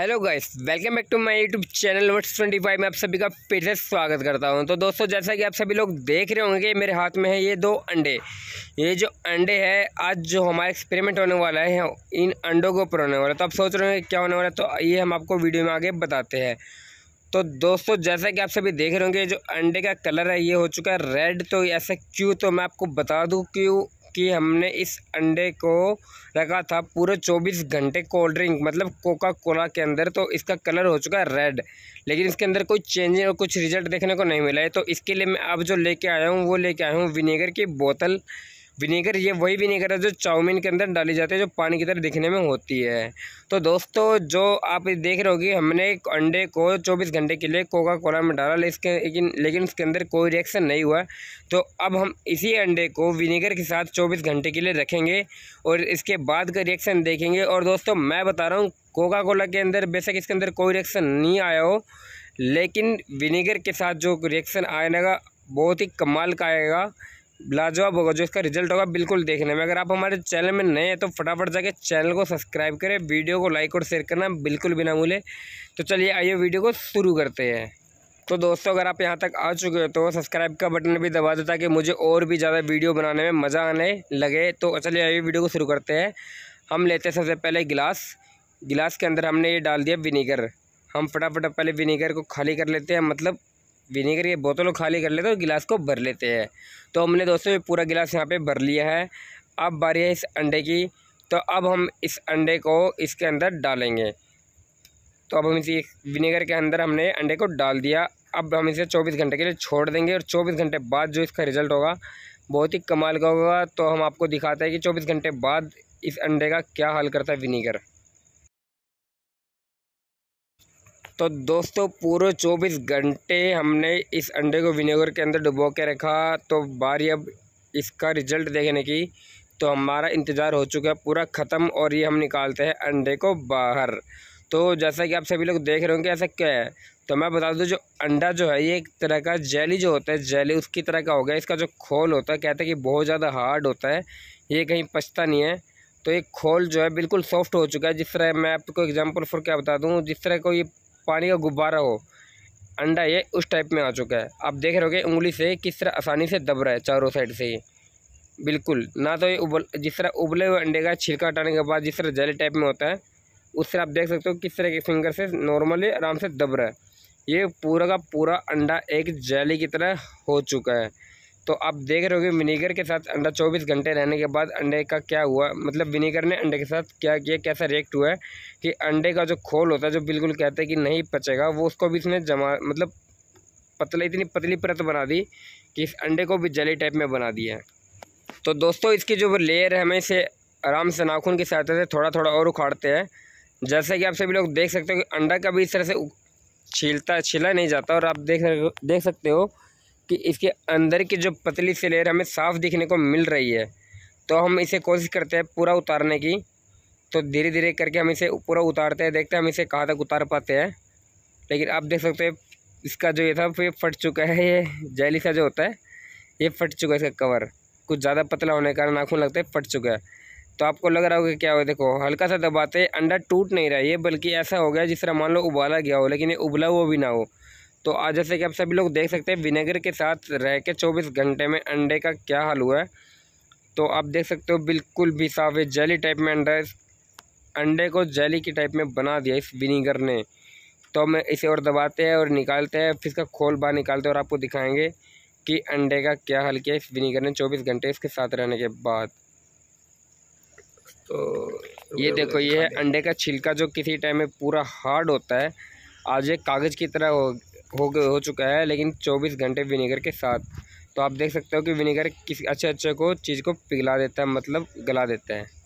Hello guys welcome back to my YouTube channel words twenty five में आप सभी का फिर से स्वागत करता हूँ। तो दोस्तों, जैसा कि आप सभी लोग देख रहे होंगे, मेरे हाथ में है ये दो अंडे। ये जो अंडे हैं, आज जो हमारा एक्सपेरिमेंट होने वाला है, इन अंडों के ऊपर होने वाला है। तो आप सोच रहे हैं क्या होने वाला है? तो ये हम आपको वीडियो में आगे बताते हैं। तो दोस्तों, जैसा कि आप सभी देख रहे होंगे, जो अंडे का कलर है, ये हो चुका है रेड तो ऐसा क्यों? तो मैं आपको बता दूँ क्यों कि हमने इस अंडे को रखा था पूरे चौबीस घंटे कोल्ड ड्रिंक मतलब कोका कोला के अंदर तो इसका कलर हो चुका है रेड लेकिन इसके अंदर कोई चेंज और कुछ रिज़ल्ट देखने को नहीं मिला है। तो इसके लिए मैं अब जो लेके आया हूँ, वो लेके आया हूँ विनेगर की बोतल विनेगर ये वही विनेगर है जो चाउमीन के अंदर डाली जाती है, जो पानी की तरह दिखने में होती है। तो दोस्तों, जो आप देख रहे होगी, हमने एक अंडे को 24 घंटे के लिए कोका कोला में डाला, लेकिन लेकिन लेकिन इसके अंदर कोई रिएक्शन नहीं हुआ। तो अब हम इसी अंडे को विनेगर के साथ 24 घंटे के लिए रखेंगे और इसके बाद का रिएक्शन देखेंगे। और दोस्तों, मैं बता रहा हूँ कोका कोला के अंदर बेशक इसके अंदर कोई रिएक्शन नहीं आया हो, लेकिन विनेगर के साथ जो रिएक्शन आएगा, बहुत ही कमाल का आएगा। लाजवाब होगा जो इसका रिज़ल्ट होगा बिल्कुल देखने में। अगर आप हमारे चैनल में नए हैं तो फटाफट जाके चैनल को सब्सक्राइब करें वीडियो को लाइक और शेयर करना बिल्कुल बिना भूले। तो चलिए, आइए वीडियो को शुरू करते हैं। तो दोस्तों, अगर आप यहाँ तक आ चुके हो तो सब्सक्राइब का बटन भी दबा दो ताकि मुझे और भी ज़्यादा वीडियो बनाने में मज़ा आने लगे। तो चलिए, आइए वीडियो को शुरू करते हैं। हम लेते हैं सबसे पहले गिलास। गिलास के अंदर हमने ये डाल दिया विनीगर हम फटाफट पहले विनीगर को खाली कर लेते हैं मतलब विनेगर की बोतल बोतलों खाली कर लेते हैं और गिलास को भर लेते हैं। तो हमने दोस्तों पूरा गिलास यहाँ पे भर लिया है। अब बारी है इस अंडे की। तो अब हम इस अंडे को इसके अंदर डालेंगे। तो अब हम इसी विनेगर के अंदर हमने अंडे को डाल दिया। अब हम इसे चौबीस घंटे के लिए छोड़ देंगे और चौबीस घंटे बाद जो इसका रिज़ल्ट होगा, बहुत ही कमाल का होगा। तो हम आपको दिखाते हैं कि चौबीस घंटे बाद इस अंडे का क्या हाल करता है विनीगर। तो दोस्तों, पूरे चौबीस घंटे हमने इस अंडे को विनेगर के अंदर डुबो के रखा। तो बारी अब इसका रिज़ल्ट देखने की। तो हमारा इंतज़ार हो चुका है पूरा ख़त्म और ये हम निकालते हैं अंडे को बाहर। तो जैसा कि आप सभी लोग देख रहे होंगे, ऐसा क्या है? तो मैं बता दूँ, जो अंडा जो है, ये एक तरह का जेली जो होता है जेली उसकी तरह का हो गया। इसका जो खोल होता है, कहते हैं कि बहुत ज़्यादा हार्ड होता है। ये कहीं पछता नहीं है। तो ये खोल जो है, बिल्कुल सॉफ्ट हो चुका है। जिस तरह मैं आपको एग्जांपल फॉर क्या बता दूँ, जिस तरह को ये पानी का गुब्बारा हो। अंडा ये उस टाइप में आ चुका है। आप देख रहे हो उंगली से किस तरह आसानी से दब रहा है चारों साइड से ये बिल्कुल, ना तो ये उबल, जिस तरह उबले हुए अंडे का छिलका हटाने के बाद जिस तरह जेली टाइप में होता है उससे आप देख सकते हो किस तरह के फिंगर से नॉर्मली आराम से दब रहा है। ये पूरा का पूरा अंडा एक जेली की तरह हो चुका है। तो आप देख रहे हो विनीगर के साथ अंडा चौबीस घंटे रहने के बाद अंडे का क्या हुआ? मतलब विनीगर ने अंडे के साथ क्या किया? कैसा रिएक्ट हुआ है? कि अंडे का जो खोल होता है, जो बिल्कुल कहते हैं कि नहीं पचेगा, वो उसको भी इसने जमा मतलब पतला, इतनी पतली परत बना दी कि इस अंडे को भी जली टाइप में बना दिया है। तो दोस्तों, इसकी जो लेयर है, हमें इसे आराम से नाखून की सहायता से थोड़ा थोड़ा और उखाड़ते हैं। जैसे कि आप सभी लोग देख सकते हो कि अंडा का भी इस तरह से छीलता, छीला नहीं जाता और आप देख देख सकते हो कि इसके अंदर की जो पतली सी लेयर हमें साफ़ दिखने को मिल रही है तो हम इसे कोशिश करते हैं पूरा उतारने की। तो धीरे धीरे करके हम इसे पूरा उतारते हैं, देखते हैं हम इसे कहाँ तक उतार पाते हैं। लेकिन आप देख सकते हैं, इसका जो ये था, ये फट चुका है, ये जैली सा जो होता है, ये फट चुका है इसका कवर। कुछ ज़्यादा पतला होने के कारण नाखून लगता है फट चुका है। तो आपको लग रहा होगा क्या हो देखो, हल्का सा दबाते, अंडा टूट नहीं रहा है, ये बल्कि ऐसा हो गया जिस तरह मान लो उबाला गया हो, लेकिन ये उबला हुआ भी ना हो। तो आज जैसे कि आप सभी लोग देख सकते हैं विनेगर के साथ रह के चौबीस घंटे में अंडे का क्या हाल हुआ है। तो आप देख सकते हो बिल्कुल भी साफ़ है जेली टाइप में अंडा है। अंडे को जेली की टाइप में बना दिया इस विनीगर ने। तो हम इसे और दबाते हैं और निकालते हैं फिर इसका खोल बाहर निकालते हैं और आपको दिखाएँगे कि अंडे का क्या हल किया इस विनीगर ने चौबीस घंटे इसके साथ रहने के बाद। तो ये देखो ये है अंडे का छिलका जो किसी टाइम में पूरा हार्ड होता है आज एक कागज़ की तरह हो हो हो चुका है, लेकिन 24 घंटे विनेगर के साथ। तो आप देख सकते हो कि विनेगर किसी अच्छे अच्छे को, चीज़ को पिघला देता है मतलब गला देता है।